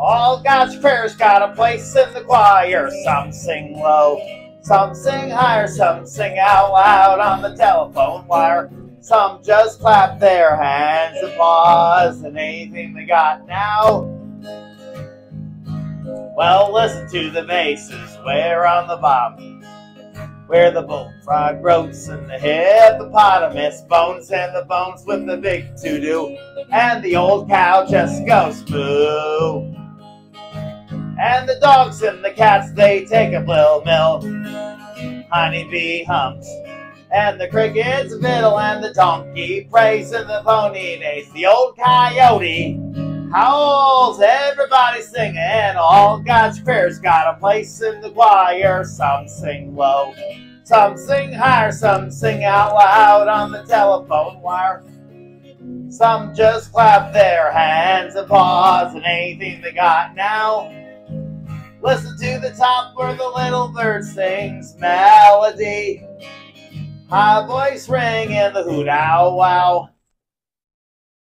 All God's critters got a place in the choir. Some sing low, some sing higher, some sing out loud on the telephone wire. Some just clap their hands and paws and anything they got now. Well, listen to the vases where on the bottom, where the bullfrog roats and the hippopotamus bones and the bones with the big to-do, and the old cow just goes boo. The dogs and the cats, they take a little mill. Honeybee hums, and the crickets fiddle, and the donkey prays, and the pony neighs. The old coyote howls, everybody singing. All God's critters got a place in the choir. Some sing low, some sing higher, some sing out loud on the telephone wire. Some just clap their hands and paws and anything they got now. Listen to the top where the little bird sings melody. High voice ring and the hoot ow wow.